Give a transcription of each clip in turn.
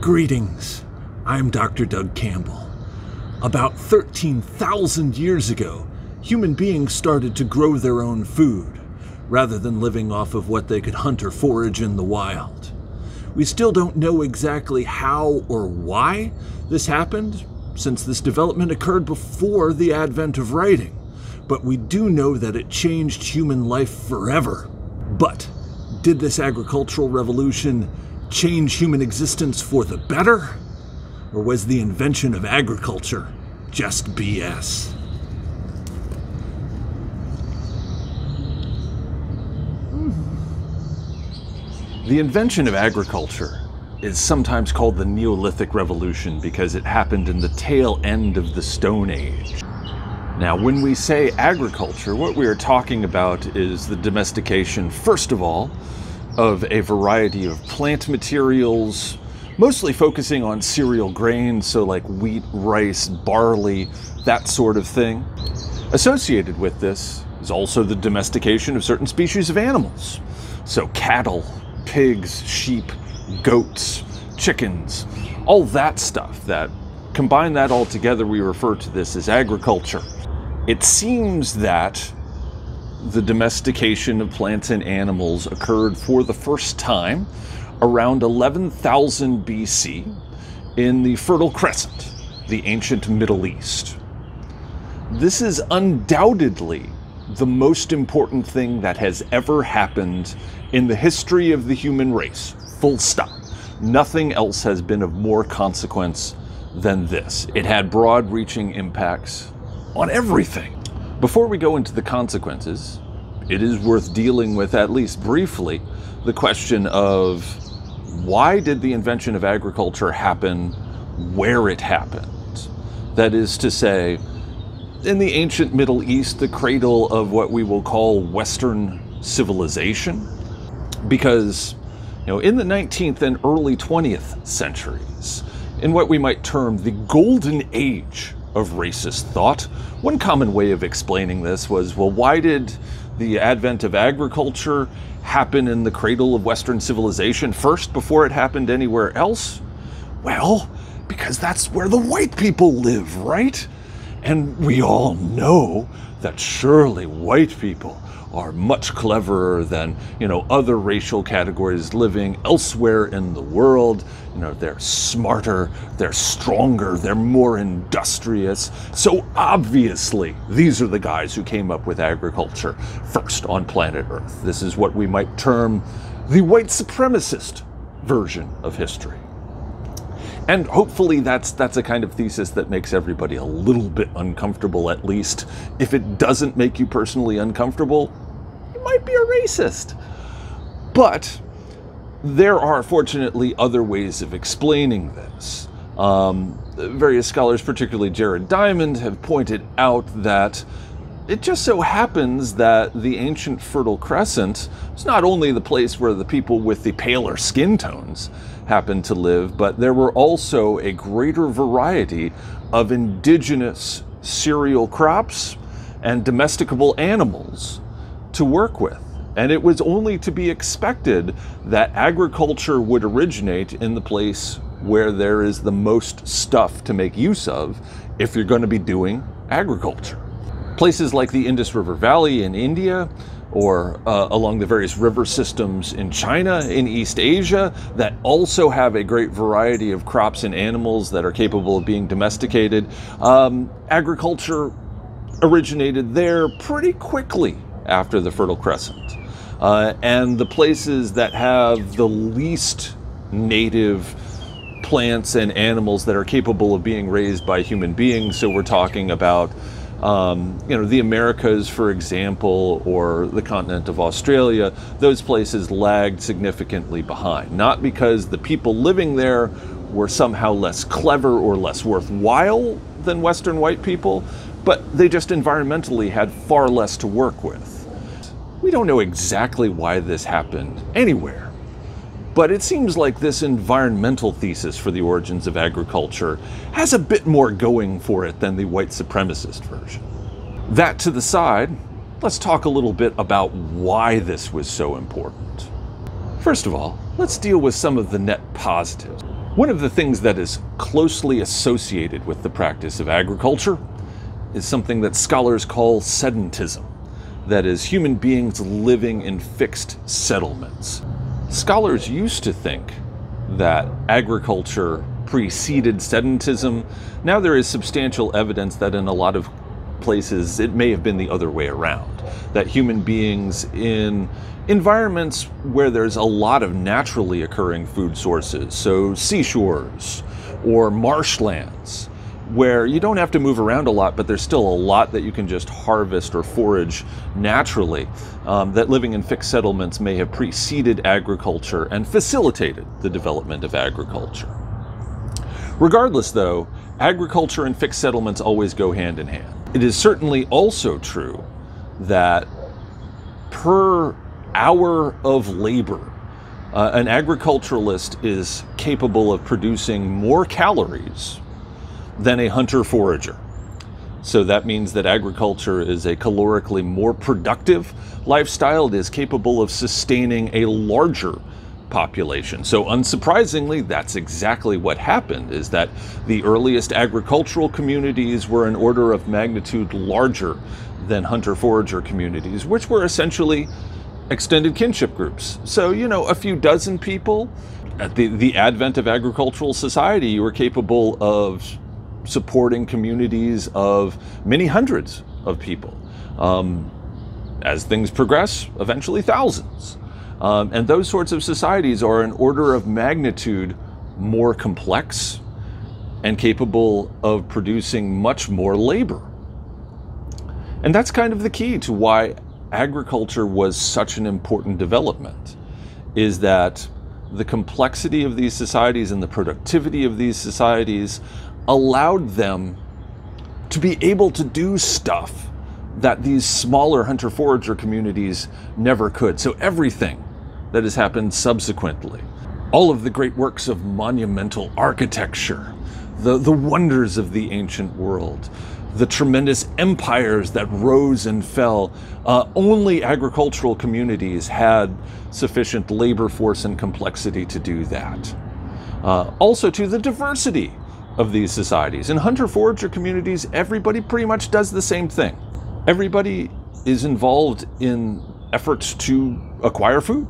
Greetings. I'm Dr. Doug Campbell. About 13,000 years ago, human beings started to grow their own food, rather than living off of what they could hunt or forage in the wild. We still don't know exactly how or why this happened, since this development occurred before the advent of writing, but we do know that it changed human life forever. But did this agricultural revolution change human existence for the better? Or was the invention of agriculture just BS? The invention of agriculture is sometimes called the Neolithic Revolution because it happened in the tail end of the Stone Age. Now, when we say agriculture, what we are talking about is the domestication, first of all, of a variety of plant materials, mostly focusing on cereal grains, so like wheat, rice, barley, that sort of thing. Associated with this is also the domestication of certain species of animals, so cattle, pigs, sheep, goats, chickens, all that stuff that combine that all together, we refer to this as agriculture. It seems that the domestication of plants and animals occurred for the first time around 11,000 BC in the Fertile Crescent, the ancient Middle East. This is undoubtedly the most important thing that has ever happened in the history of the human race. Full stop. Nothing else has been of more consequence than this. It had broad reaching impacts on everything. Before we go into the consequences, it is worth dealing with, at least briefly, the question of why did the invention of agriculture happen where it happened? That is to say, in the ancient Middle East, the cradle of what we will call Western civilization, because you know, in the 19th and early 20th centuries, in what we might term the golden age of racist thought, one common way of explaining this was, well, why did the advent of agriculture happen in the cradle of Western civilization first before it happened anywhere else? Well, because that's where the white people live, right? And we all know that surely white people are much cleverer than, you know, other racial categories living elsewhere in the world. You know, they're smarter, they're stronger, they're more industrious. So obviously, these are the guys who came up with agriculture first on planet Earth. This is what we might term the white supremacist version of history. And hopefully that's that's a kind of thesis that makes everybody a little bit uncomfortable at least. If it doesn't make you personally uncomfortable, you might be a racist. But there are fortunately other ways of explaining this. Um, various scholars, particularly Jared Diamond, have pointed out that it just so happens that the ancient Fertile Crescent is not only the place where the people with the paler skin tones happened to live, but there were also a greater variety of indigenous cereal crops and domesticable animals to work with. And it was only to be expected that agriculture would originate in the place where there is the most stuff to make use of if you're going to be doing agriculture. Places like the Indus River Valley in India, or uh, along the various river systems in China, in East Asia, that also have a great variety of crops and animals that are capable of being domesticated. Um, agriculture originated there pretty quickly after the Fertile Crescent. Uh, and the places that have the least native plants and animals that are capable of being raised by human beings, so we're talking about um, you know, the Americas, for example, or the continent of Australia, those places lagged significantly behind. Not because the people living there were somehow less clever or less worthwhile than Western white people, but they just environmentally had far less to work with. We don't know exactly why this happened anywhere. But it seems like this environmental thesis for the origins of agriculture has a bit more going for it than the white supremacist version. That to the side, let's talk a little bit about why this was so important. First of all, let's deal with some of the net positives. One of the things that is closely associated with the practice of agriculture is something that scholars call sedentism. That is, human beings living in fixed settlements. Scholars used to think that agriculture preceded sedentism. Now there is substantial evidence that in a lot of places it may have been the other way around. That human beings in environments where there's a lot of naturally occurring food sources, so seashores or marshlands, where you don't have to move around a lot, but there's still a lot that you can just harvest or forage naturally. Um, that living in fixed settlements may have preceded agriculture and facilitated the development of agriculture. Regardless, though, agriculture and fixed settlements always go hand in hand. It is certainly also true that per hour of labor, uh, an agriculturalist is capable of producing more calories than a hunter forager. So that means that agriculture is a calorically more productive lifestyle. It is capable of sustaining a larger population. So unsurprisingly, that's exactly what happened is that the earliest agricultural communities were an order of magnitude larger than hunter-forager communities, which were essentially extended kinship groups. So, you know, a few dozen people. At the, the advent of agricultural society, you were capable of supporting communities of many hundreds of people. Um, as things progress, eventually thousands. Um, and those sorts of societies are an order of magnitude more complex and capable of producing much more labor. And that's kind of the key to why agriculture was such an important development, is that the complexity of these societies and the productivity of these societies allowed them to be able to do stuff that these smaller hunter forager communities never could. So everything that has happened subsequently, all of the great works of monumental architecture, the, the wonders of the ancient world, the tremendous empires that rose and fell, uh, only agricultural communities had sufficient labor force and complexity to do that. Uh, also, to the diversity of these societies. In hunter-forager communities, everybody pretty much does the same thing. Everybody is involved in efforts to acquire food.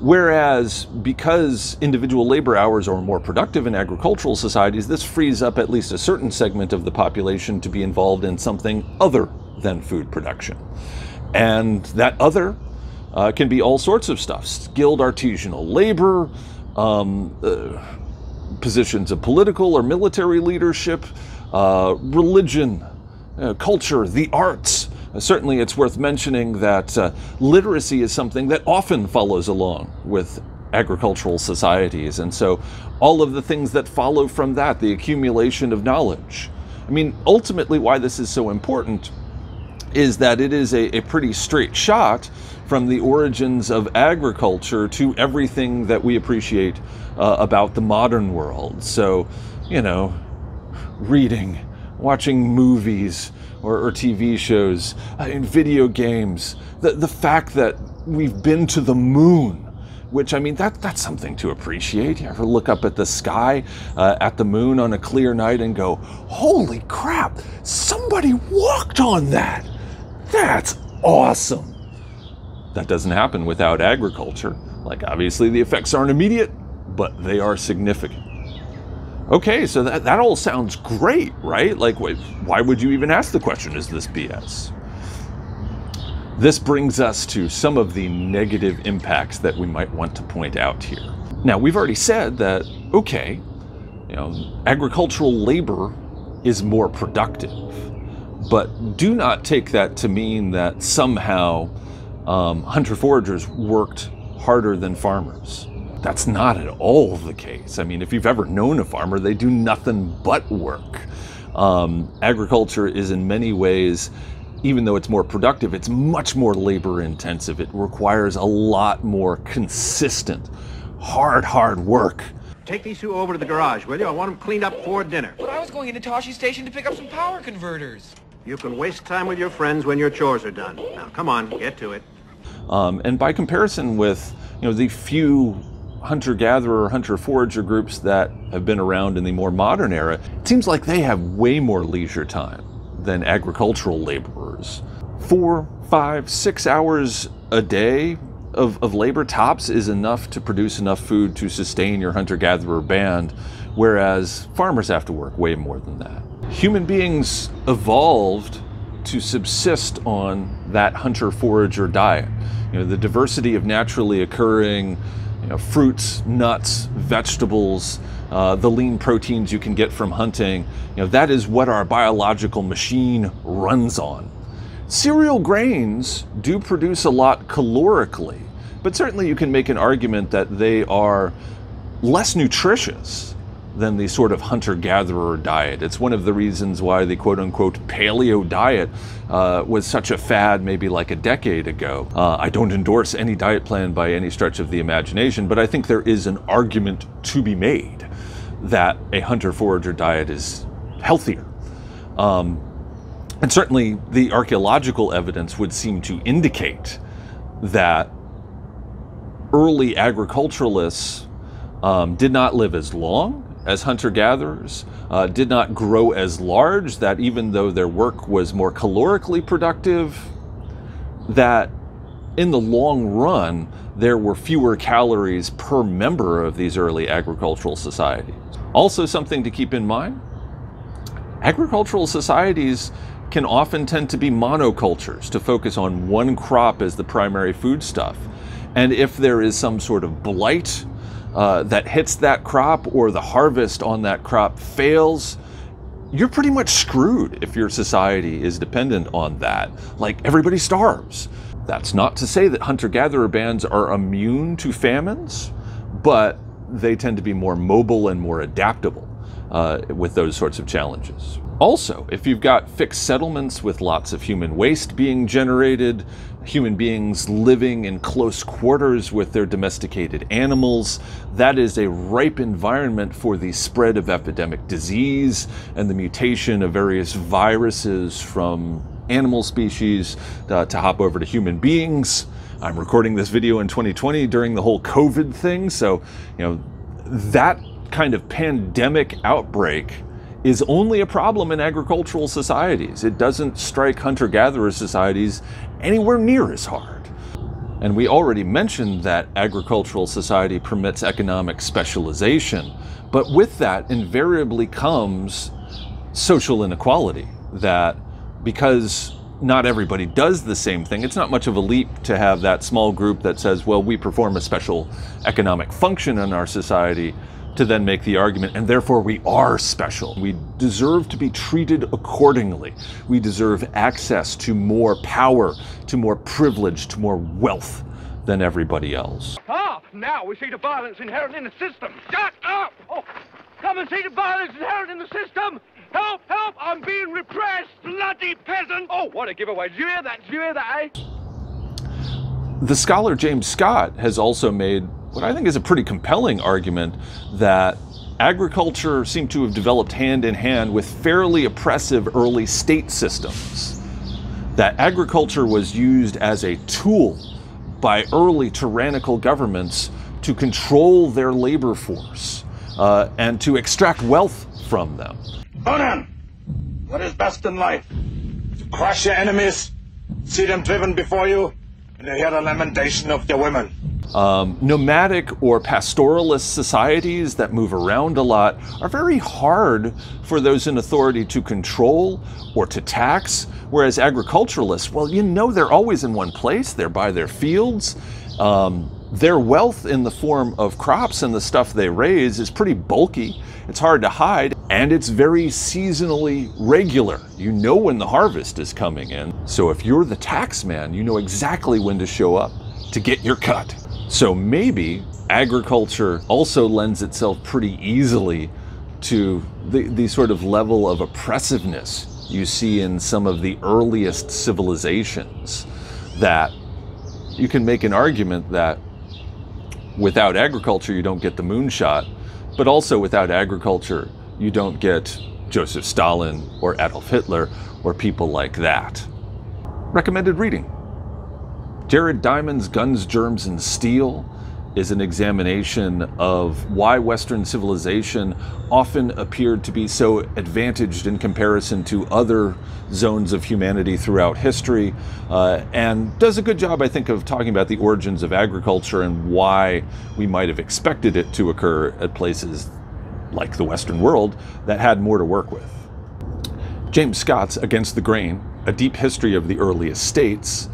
Whereas, because individual labor hours are more productive in agricultural societies, this frees up at least a certain segment of the population to be involved in something other than food production. And that other uh, can be all sorts of stuff skilled artisanal labor, um, uh, positions of political or military leadership, uh, religion, uh, culture, the arts. Uh, certainly, it's worth mentioning that uh, literacy is something that often follows along with agricultural societies. And so, all of the things that follow from that, the accumulation of knowledge. I mean, ultimately, why this is so important is that it is a, a pretty straight shot from the origins of agriculture to everything that we appreciate uh, about the modern world. So, you know, reading, watching movies or, or TV shows, uh, in video games, the, the fact that we've been to the moon which I mean that that's something to appreciate. You ever look up at the sky uh, at the moon on a clear night and go, "Holy crap! Somebody walked on that! That's awesome!" That doesn't happen without agriculture. Like obviously the effects aren't immediate, but they are significant. Okay, so that, that all sounds great, right? Like, why would you even ask the question, is this BS? This brings us to some of the negative impacts that we might want to point out here. Now, we've already said that, okay, you know, agricultural labor is more productive, but do not take that to mean that somehow um, hunter foragers worked harder than farmers. That's not at all the case. I mean, if you've ever known a farmer, they do nothing but work. Um, agriculture is in many ways, even though it's more productive, it's much more labor intensive. It requires a lot more consistent, hard, hard work. Take these two over to the garage, will you? I want them cleaned up for dinner. But I was going into Tosche Station to pick up some power converters. You can waste time with your friends when your chores are done. Now, come on, get to it. Um, and by comparison with, you know, the few hunter gatherer, hunter forager groups that have been around in the more modern era, it seems like they have way more leisure time than agricultural laborers. Four, five, six hours a day of, of labor tops is enough to produce enough food to sustain your hunter gatherer band, whereas farmers have to work way more than that. Human beings evolved to subsist on that hunter forager diet. You know, the diversity of naturally occurring you know, fruits, nuts, vegetables, uh, the lean proteins you can get from hunting, you know, that is what our biological machine runs on. Cereal grains do produce a lot calorically, but certainly you can make an argument that they are less nutritious than the sort of hunter gatherer diet. It's one of the reasons why the quote unquote paleo diet uh, was such a fad maybe like a decade ago. Uh, I don't endorse any diet plan by any stretch of the imagination, but I think there is an argument to be made that a hunter forager diet is healthier. Um, and certainly the archaeological evidence would seem to indicate that early agriculturalists um, did not live as long as hunter gatherers, uh, did not grow as large, that even though their work was more calorically productive, that in the long run, there were fewer calories per member of these early agricultural societies. Also, something to keep in mind agricultural societies can often tend to be monocultures to focus on one crop as the primary foodstuff. And if there is some sort of blight uh, that hits that crop or the harvest on that crop fails, you're pretty much screwed if your society is dependent on that. Like everybody starves. That's not to say that hunter gatherer bands are immune to famines, but they tend to be more mobile and more adaptable uh, with those sorts of challenges. Also, if you've got fixed settlements with lots of human waste being generated, human beings living in close quarters with their domesticated animals, that is a ripe environment for the spread of epidemic disease and the mutation of various viruses from animal species uh, to hop over to human beings. I'm recording this video in 2020 during the whole COVID thing, so, you know, that kind of pandemic outbreak is only a problem in agricultural societies. It doesn't strike hunter gatherer societies anywhere near as hard. And we already mentioned that agricultural society permits economic specialization, but with that invariably comes social inequality. That because not everybody does the same thing, it's not much of a leap to have that small group that says, well, we perform a special economic function in our society to then make the argument, and therefore we are special. We deserve to be treated accordingly. We deserve access to more power, to more privilege, to more wealth than everybody else. Ah, now we see the violence inherent in the system. Shut up! Oh, come and see the violence inherent in the system! Help, help! I'm being repressed! Bloody peasant! Oh, what a giveaway. Did you hear that? Did you hear that, eh? The scholar James Scott has also made what I think is a pretty compelling argument that agriculture seemed to have developed hand in hand with fairly oppressive early state systems. That agriculture was used as a tool by early tyrannical governments to control their labor force uh, and to extract wealth from them. Conan, what is best in life? To crush your enemies, see them driven before you, and to hear the lamentation of your women. Um, nomadic or pastoralist societies that move around a lot are very hard for those in authority to control or to tax. Whereas agriculturalists, well, you know, they're always in one place, they're by their fields. Um, their wealth in the form of crops and the stuff they raise is pretty bulky. It's hard to hide, and it's very seasonally regular. You know when the harvest is coming in. So if you're the tax man, you know exactly when to show up to get your cut. So maybe agriculture also lends itself pretty easily to the, the sort of level of oppressiveness you see in some of the earliest civilizations that you can make an argument that without agriculture you don't get the moonshot, but also without agriculture you don't get Joseph Stalin or Adolf Hitler or people like that. Recommended reading. Jared Diamond's Guns, Germs, and Steel. is an examination of why Western civilization often appeared to be so advantaged in comparison to other zones of humanity throughout history, uh, and does a good job, I think, of talking about the origins of agriculture and why we might have expected it to occur at places like the Western world that had more to work with. James Scott's Against the Grain, a deep history of the earliest states,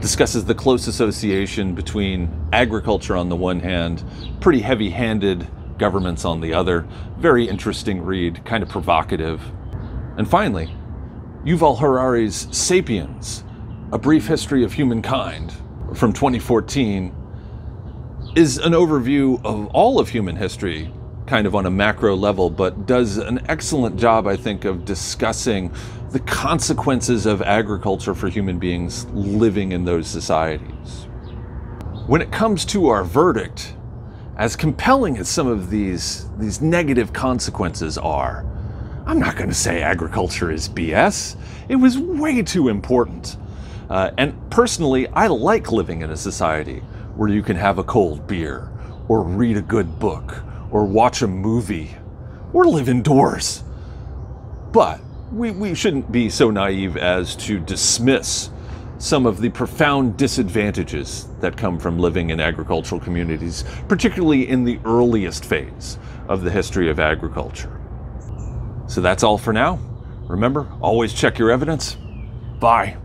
discusses the close association between agriculture on the one hand, pretty heavy handed governments on the other. Very interesting read, kind of provocative. And finally, Yuval Harari's Sapiens, A Brief History of Humankind from 2014, is an overview of all of human history, kind of on a macro level, but does an excellent job, I think, of discussing the consequences of agriculture for human beings living in those societies. When it comes to our verdict, as compelling as some of these, these negative consequences are, I'm not going to say agriculture is BS. It was way too important. Uh, and personally, I like living in a society where you can have a cold beer, or read a good book, or watch a movie, or live indoors. But we, we shouldn't be so naive as to dismiss some of the profound disadvantages that come from living in agricultural communities, particularly in the earliest phase of the history of agriculture. So that's all for now. Remember, always check your evidence. Bye.